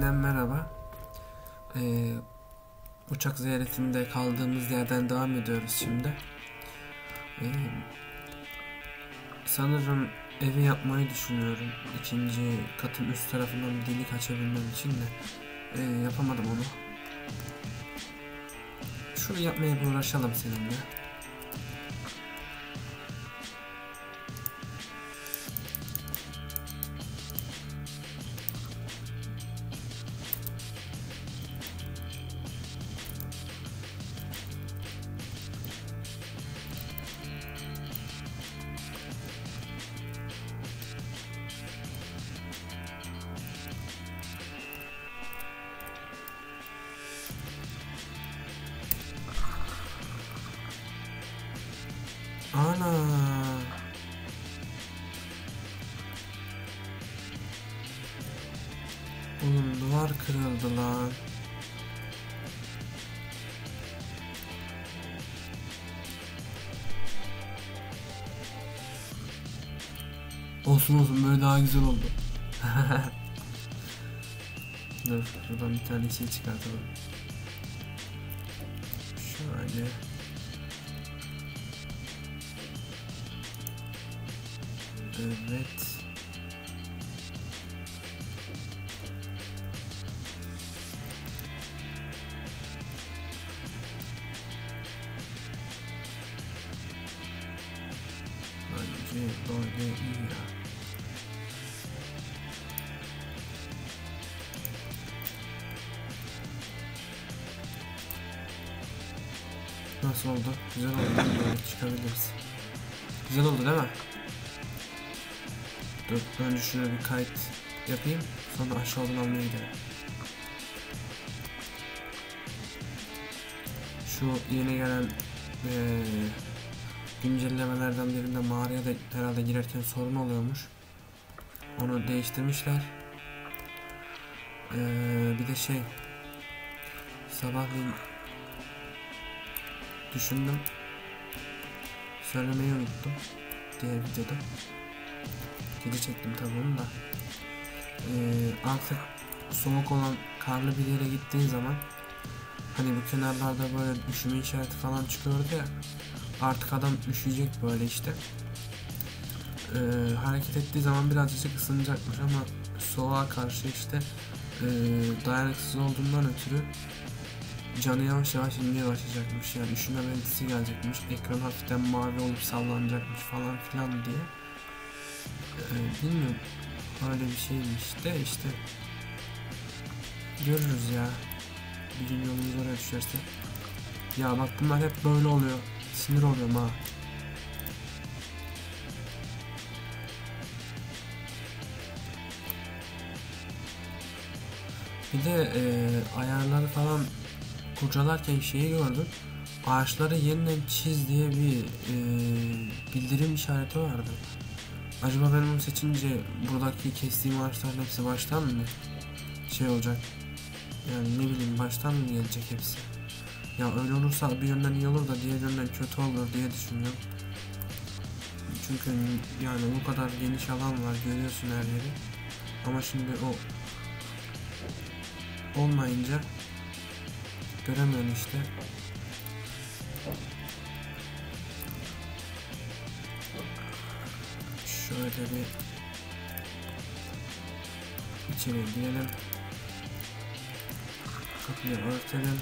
Yeniden merhaba. Ee, uçak ziyaretinde kaldığımız yerden devam ediyoruz şimdi. Ee, sanırım evi yapmayı düşünüyorum. İkinci katın üst tarafından bir delik açabilmem için de ee, yapamadım onu. Şunu yapmaya bir uğraşalım seninle. Ana. Oğlum duvar kırıldı lan. Olsun olsun böyle daha güzel oldu. Dur şuradan bir tane şey çıkartalım. Ya. Nasıl oldu? Güzel oldu. Böyle çıkabiliriz. Güzel oldu değil mi? Dur önce şuna bir kayıt yapayım. Sonra aşağıdan almaya gidelim. Şu yeni gelen eee güncellemelerden birinde mağaraya da herhalde girerken sorun oluyormuş. Onu değiştirmişler. Eee bir de şey sabahleyin düşündüm. Söylemeyi unuttum diğer videoda. Geri çektim tabii onu da. Ee, artık soğuk olan karlı bir yere gittiğin zaman hani bu kenarlarda böyle üşüme işareti falan çıkıyordu ya artık adam üşüyecek böyle işte. Ee, hareket ettiği zaman birazcık ısınacakmış ama soğuğa karşı işte e, dayanıksız olduğundan ötürü canı yavaş yavaş inmeye başlayacakmış. Yani üşüme belirtisi gelecekmiş. Ekran hafiften mavi olup sallanacakmış falan filan diye. Ee, bilmiyorum. Öyle bir şeymiş de işte. Görürüz ya. Bir gün yolumuz oraya düşerse. Ya bak bunlar hep böyle oluyor sinir oluyorum ha bir de e, ayarları falan kurcalarken şeyi gördüm ağaçları yeniden çiz diye bir e, bildirim işareti vardı Acaba ben onu seçince buradaki kestiğim ağaçların hepsi baştan mı şey olacak? Yani ne bileyim baştan mı gelecek hepsi? Ya öyle olursa bir yönden iyi olur da diğer yönden kötü olur diye düşünüyorum. Çünkü yani bu kadar geniş alan var görüyorsun her yeri. Ama şimdi o olmayınca göremiyorsun işte. Şöyle bir içeri girelim. Kapıyı örtelim.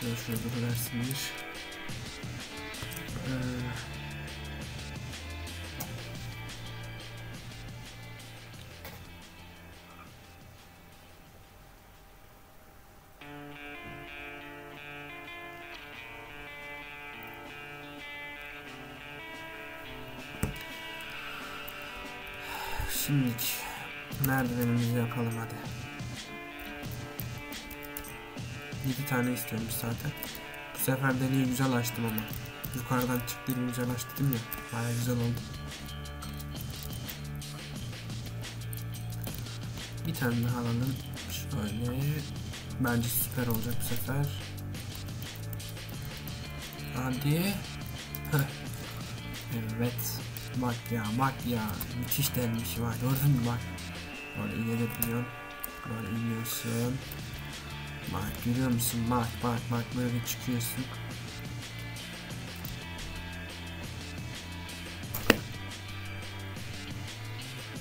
Şöyle şurada versinler. Ee, 7 tane istiyormuş zaten. Bu sefer deliği güzel açtım ama. Yukarıdan çıktığım güzel aç ya. Baya güzel oldu. Bir tane daha alalım. Şöyle. Bence süper olacak bu sefer. Hadi. Evet. Bak ya bak ya müthiş delmiş var gördün mü bak. Böyle inebiliyorsun. Böyle iniyorsun. Bak görüyor musun bak bak bak böyle çıkıyorsun.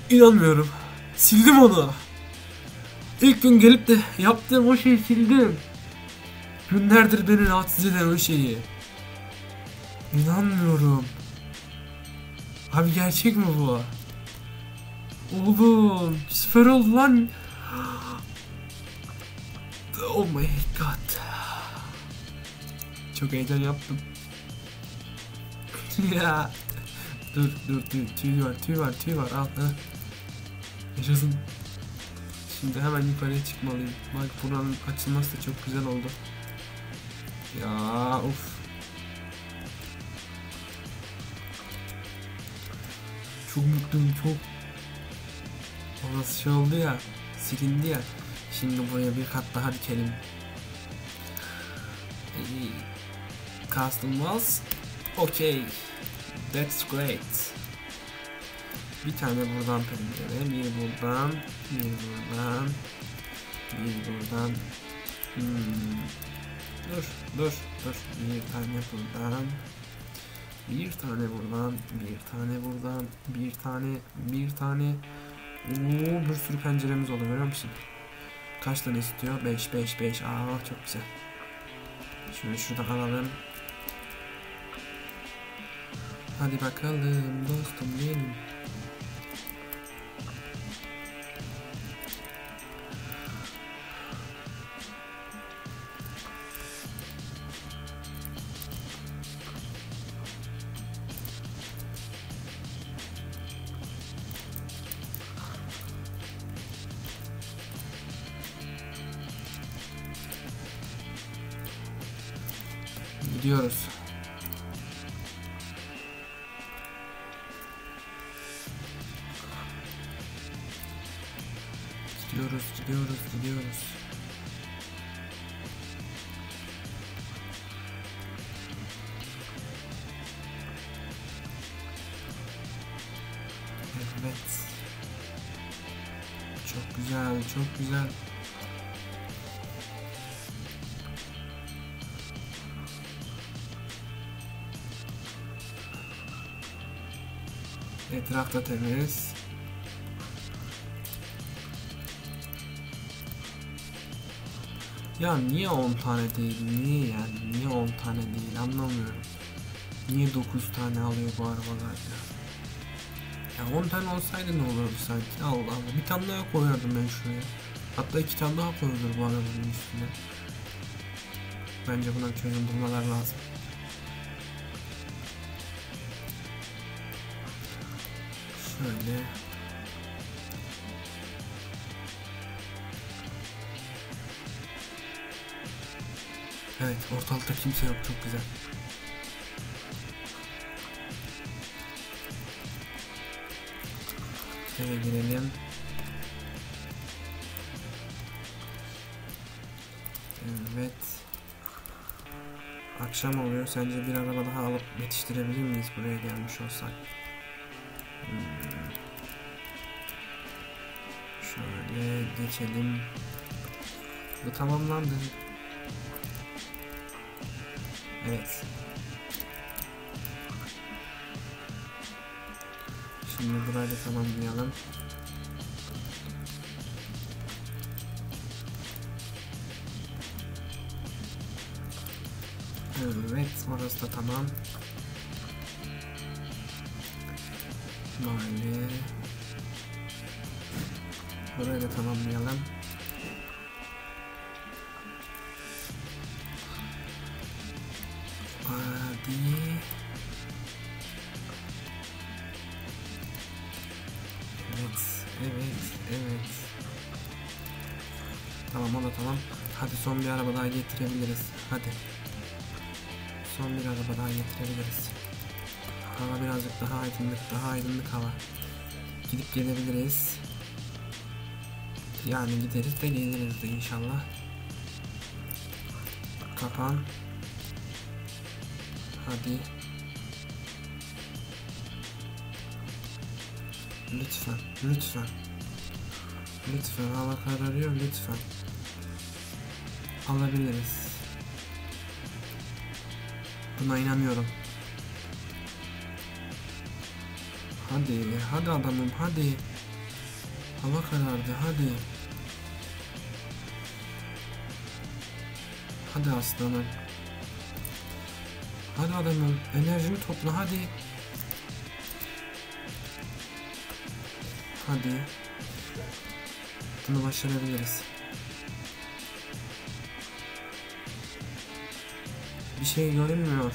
İnanmıyorum. Sildim onu. İlk gün gelip de yaptığım o şeyi sildim. Günlerdir beni rahatsız eden o şeyi. İnanmıyorum. Abi gerçek mi bu? Oğlum süper oldu lan. Oh my god. Çok heyecan yaptım. ya. Dur dur dur tüy var tüy var tüy var al. Ha. Yaşasın. Şimdi hemen yukarıya çıkmalıyım. Bak buranın açılması da çok güzel oldu. Ya of. Çok mutluyum çok. Orası şey oldu ya. Silindi ya. Şimdi buraya bir kat daha dikelim. Custom walls. Okay. That's great. Bir tane buradan pencere, bir buradan, bir buradan, bir buradan. Hmm. Dur, dur, dur. Bir tane buradan. Bir tane buradan, bir tane buradan, bir tane, bir tane. Oo, bir sürü penceremiz oldu görüyor musun? Kaç tane istiyor? 5, 5, 5. Aa çok güzel. Şunu şuradan alalım. Hadi bakalım dostum benim. Gidiyoruz. Gidiyoruz, gidiyoruz, gidiyoruz. Evet. Çok güzel, çok güzel. Etrafta temiz. Ya niye 10 tane değil? Niye yani? Niye 10 tane değil? Anlamıyorum. Niye 9 tane alıyor bu arabalar ya? Ya 10 tane olsaydı ne olurdu sanki? Allah Allah. Bir tane daha koyardım ben şuraya. Hatta iki tane daha koyulur bu arabanın üstüne. Bence buna çözüm bulmalar lazım. Şöyle. Evet ortalıkta kimse yok çok güzel. Eve girelim. Evet. Akşam oluyor. Sence bir araba daha alıp yetiştirebilir miyiz buraya gelmiş olsak? Geçelim. Bu tamamlandı. Evet. Şimdi burayı tamamlayalım. Evet, orası da tamam. Böyle. Burayı da tamamlayalım. Hadi. Evet, evet, evet. Tamam o da tamam. Hadi son bir araba daha getirebiliriz. Hadi. Son bir araba daha getirebiliriz. Hava birazcık daha aydınlık, daha aydınlık hava. Gidip gelebiliriz. Yani gideriz de geliriz de inşallah. Kapan. Hadi. Lütfen, lütfen. Lütfen hava kararıyor lütfen. Alabiliriz. Buna inanıyorum. Hadi, hadi adamım hadi. Hava karardı hadi. Hadi aslanım. Hadi adamım enerjini topla hadi. Hadi. Bunu başarabiliriz. Bir şey görünmüyor.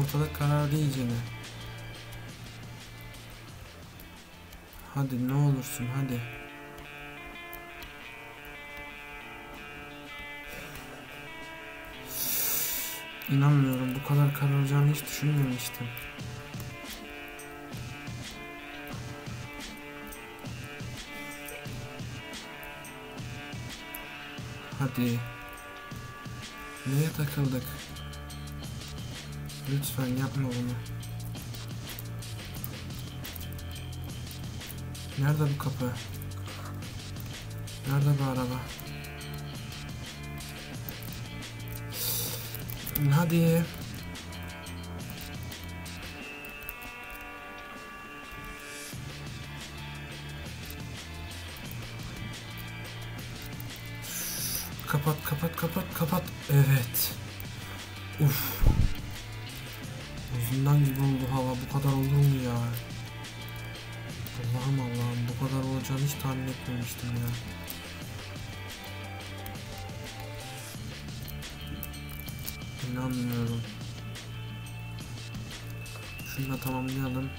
Ortalık karardı iyicene. Hadi ne olursun hadi. İnanmıyorum bu kadar kararacağını hiç düşünmemiştim. Hadi. Neye takıldık? Lütfen yapma bunu. Nerede bu kapı? Nerede bu araba? Hadi. Kapat kapat kapat kapat. Evet. Uf. Uzundan gibi oldu hava. Bu kadar olur mu ya? Allah'ım Allah'ım bu kadar olacağını hiç tahmin etmemiştim ya. İnanmıyorum. Şunu da tamamlayalım.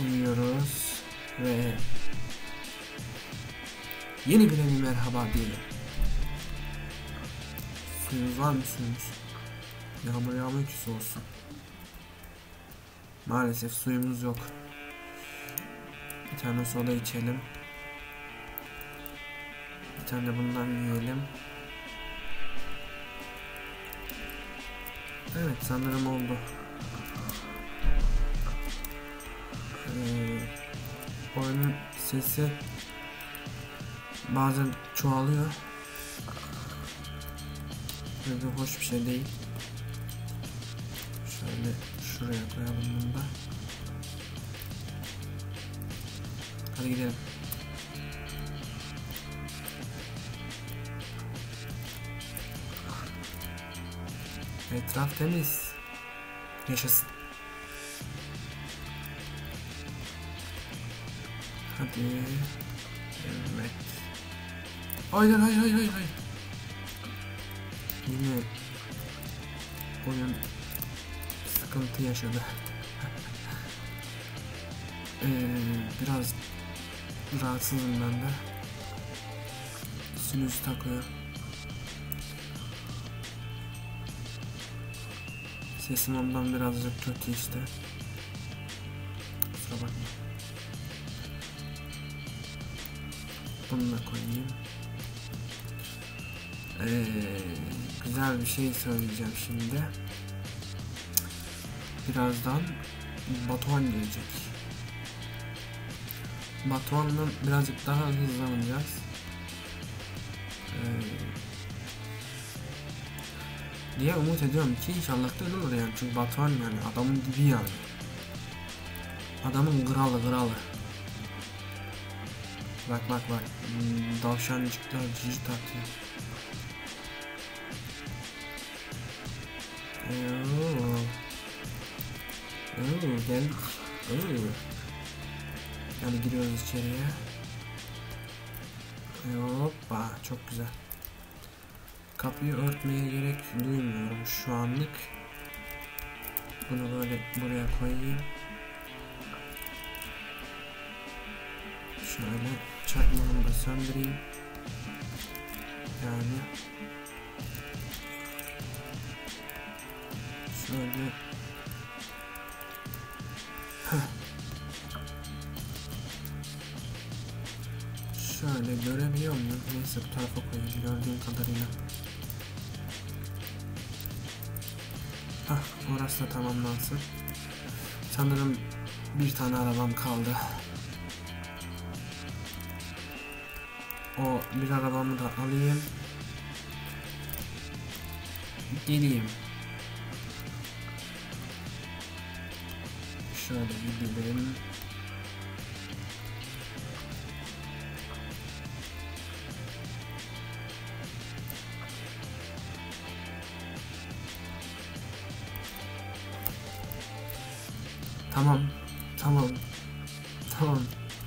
Uyuyoruz ve yeni güne bir merhaba diyelim. Suyunuz var mı suyunuz? Yağmur yağmıyor olsun. Maalesef suyumuz yok. Bir tane soda içelim. Bir tane de bundan yiyelim. Evet sanırım oldu. Sesi bazen çoğalıyor. Bu hoş bir şey değil. Şöyle şuraya koyalım bunu da. Hadi gidelim. Etraf temiz. Yaşasın. Hadi. Evet. Hayır hayır hayır hayır hayır. Yine oyun sıkıntı yaşadı. ee, biraz rahatsızım ben de. Sinüs takıyor. Sesim ondan birazcık kötü işte. Bunu koyayım. Ee, güzel bir şey söyleyeceğim şimdi. Birazdan Batuhan gelecek. Batuhan'la birazcık daha hızlanacağız. Ee, diye umut ediyorum ki inşallah da olur yani. Çünkü Batuhan yani adamın dibi yani. Adamın kralı kralı. Bak bak bak. Hmm, Davşancıklar cirit atıyor. Oo. Oo, geldik. Oo. Yani giriyoruz içeriye. Hoppa çok güzel. Kapıyı örtmeye gerek duymuyorum şu anlık. Bunu böyle buraya koyayım. Şöyle çakmağımı da söndüreyim. Yani şöyle. Şöyle görebiliyor muyum? Neyse bu tarafa koyayım gördüğüm kadarıyla. Hah orası da tamamlansın. Sanırım bir tane arabam kaldı. O bir arabamı da alayım. Geleyim. Şöyle gidelim. Tamam. Tamam. Tamam.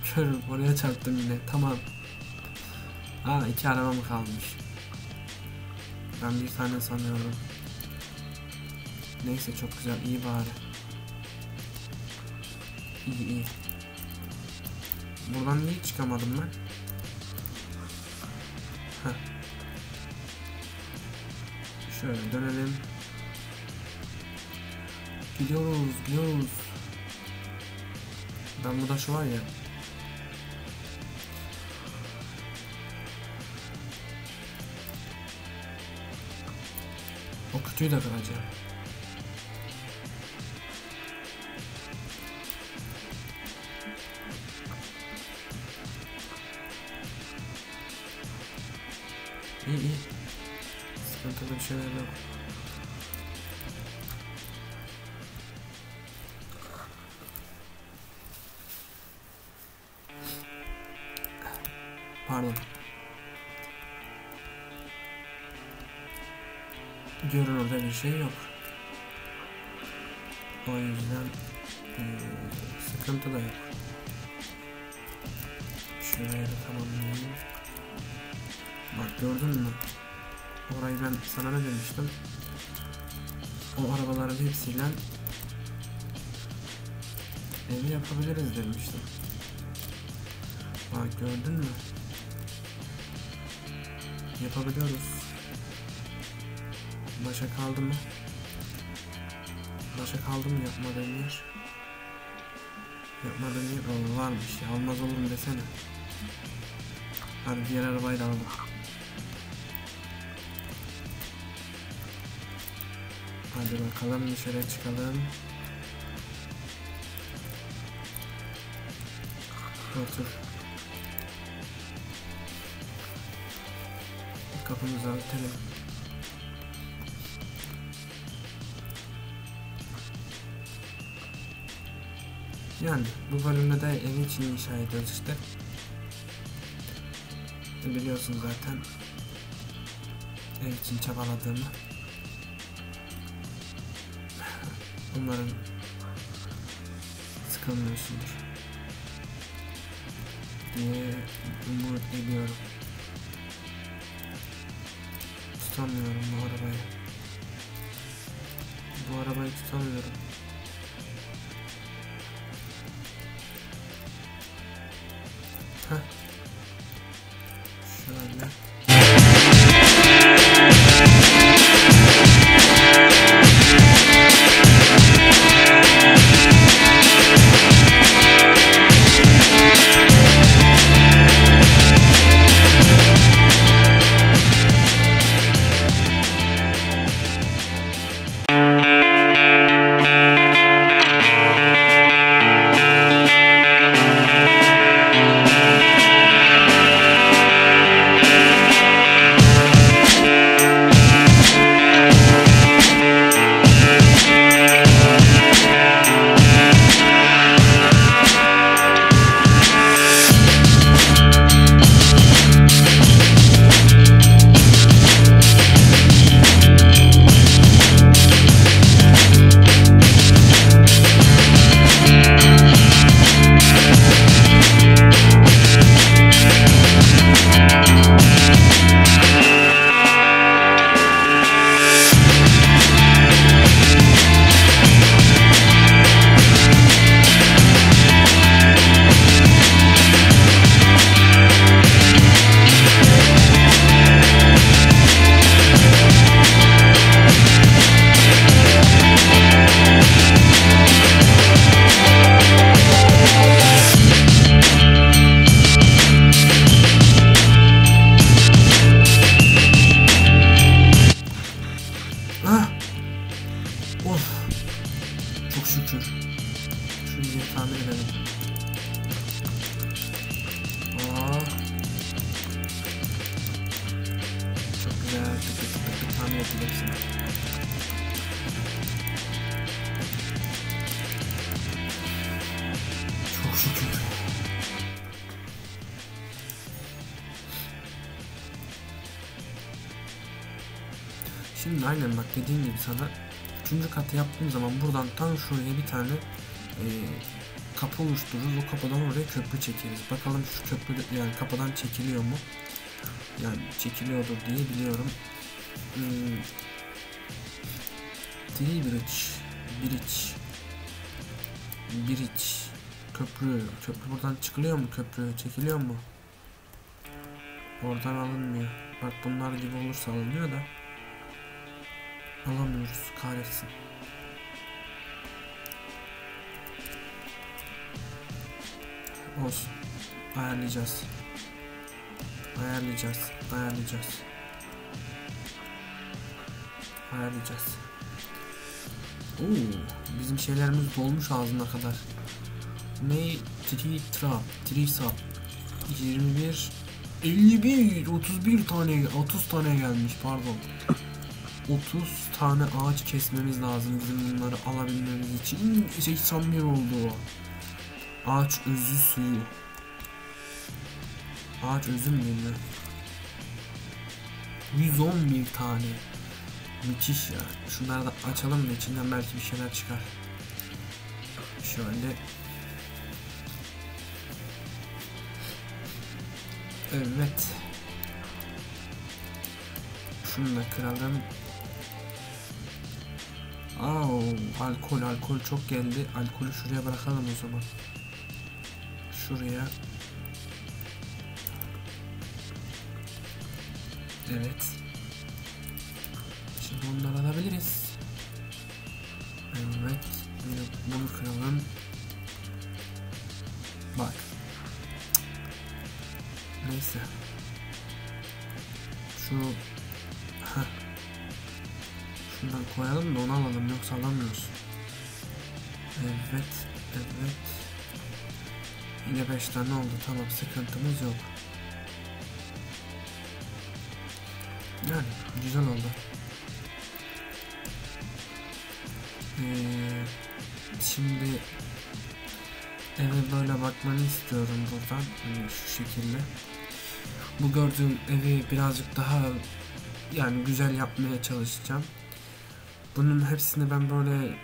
Körüm oraya çarptım yine. Tamam. Aa iki arabam kalmış. Ben bir tane sanıyorum. Neyse çok güzel iyi bari. İyi iyi. Buradan niye çıkamadım ben? Heh. Şöyle dönelim. Gidiyoruz, gidiyoruz. Ben burada şu var ya. Kutuyu da kıracağım. İyi iyi. Sıkıntılı bir şeyler yok. Pardon. Görünürde bir şey yok. O yüzden eee, sıkıntı da yok. Şurayı da tamamlayayım. Bak gördün mü? Orayı ben sana ne demiştim? O arabaların hepsiyle evi yapabiliriz demiştim. Bak gördün mü? Yapabiliyoruz. Başa kaldı mı? Başa kaldı mı yapmadığım yer? Yapmadığım yer Aa, varmış ya. Almaz olur mu desene. Hadi diğer arabayı da alalım. Hadi bakalım dışarı çıkalım. Otur. Kapımızı örtelim. Yani bu bölümde de ev için inşa ediyoruz işte. Biliyorsun zaten ev için çabaladığımı. Umarım sıkılmıyorsundur diye umut ediyorum. Tutamıyorum bu arabayı. Bu arabayı tutamıyorum. şükür. Şimdi aynen bak dediğim gibi sana üçüncü katı yaptığım zaman buradan tam şuraya bir tane e, kapı oluştururuz. O kapıdan oraya köprü çekeriz. Bakalım şu köprü yani kapıdan çekiliyor mu? Yani çekiliyordur diye biliyorum. Hmm. Three bridge. Bridge. Bridge. Köprü. Köprü buradan çıkılıyor mu köprü? Çekiliyor mu? Oradan alınmıyor. Bak bunlar gibi olursa alınıyor da. Alamıyoruz. Kahretsin. Olsun. Ayarlayacağız. Ayarlayacağız. Ayarlayacağız. Ayarlayacağız. Oo, bizim şeylerimiz dolmuş ağzına kadar. Ne? Tree trap, tree sap. 21 51 31 tane 30 tane gelmiş pardon. 30 tane ağaç kesmemiz lazım bizim bunları alabilmemiz için. 81 oldu. Ağaç özü suyu. Ağaç özü mü deniyor? 111 tane. Müthiş ya. Şunları da açalım da içinden belki bir şeyler çıkar. Şöyle. Evet. Şunu da kıralım. Aa, alkol alkol çok geldi. Alkolü şuraya bırakalım o zaman. Şuraya. Evet. Şimdi onları alabiliriz. Sıkıntımız yok. Yani güzel oldu. Ee, şimdi eve böyle bakmanı istiyorum buradan yani şu şekilde. Bu gördüğüm evi birazcık daha yani güzel yapmaya çalışacağım. Bunun hepsini ben böyle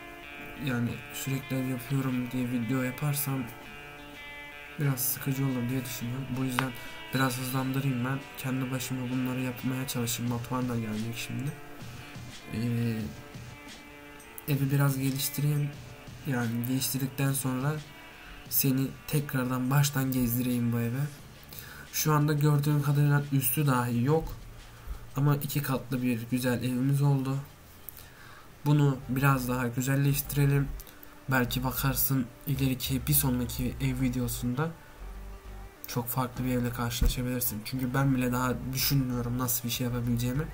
yani sürekli yapıyorum diye video yaparsam biraz sıkıcı olur diye düşünüyorum. Bu yüzden biraz hızlandırayım ben. Kendi başıma bunları yapmaya çalışayım. Batuhan da gelecek şimdi. Ee, evi biraz geliştireyim. Yani geliştirdikten sonra seni tekrardan baştan gezdireyim bu eve. Şu anda gördüğüm kadarıyla üstü dahi yok. Ama iki katlı bir güzel evimiz oldu. Bunu biraz daha güzelleştirelim. Belki bakarsın ileriki bir sonraki ev videosunda çok farklı bir evle karşılaşabilirsin. Çünkü ben bile daha düşünmüyorum nasıl bir şey yapabileceğimi.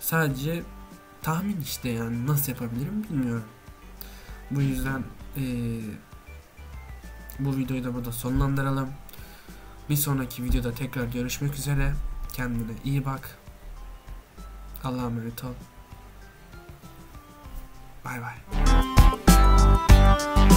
Sadece tahmin işte yani nasıl yapabilirim bilmiyorum. Bu yüzden ee, bu videoyu da burada sonlandıralım. Bir sonraki videoda tekrar görüşmek üzere. Kendine iyi bak. Allah'a emanet ol. Bay bay. podcast.